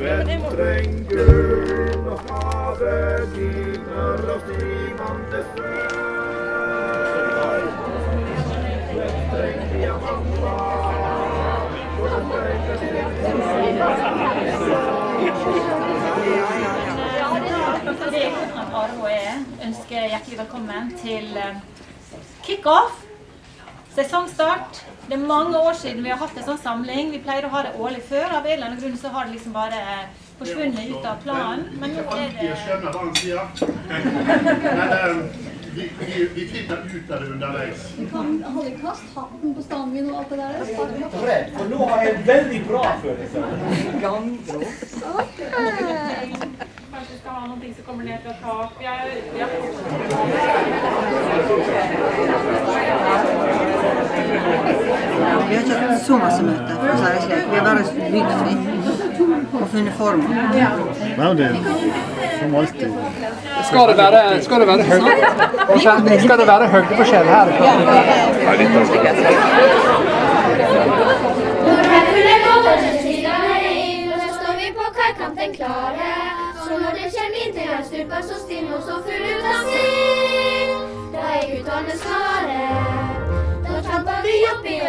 Hvem trenger å ha det diner og stigende svær? Hvem trenger diamanter? Hvem trenger Jeg, jeg, ønsker hjertelig velkommen til eh, kickoff. Sesongstart. Det er mange år siden vi har hatt en sånn samling. Vi pleier å ha det årlig før. Av en eller annen grunn så har det liksom bare forsvunnet ut av planen. Men nå er det Jeg skjønner hva han sier. Men eh, vi, vi, vi finner ut av det underveis. Kan holde kast hatten på standen min og alt det der. for nå har jeg en veldig bra følelse. Kanskje vi skal ha noen ting som kommer ned fra tak. Jeg, ja. Vi har kjørt så masse møter, for å si det slik. Vi har bare bygd fritt og funnet former. Nei, det er som alltid. Skal det være, skal det være høyde Skal det være høydeforskjell her? Vi på kaikanten klare. Så når det kommer inn til ein så stinn og så full ut av sinn,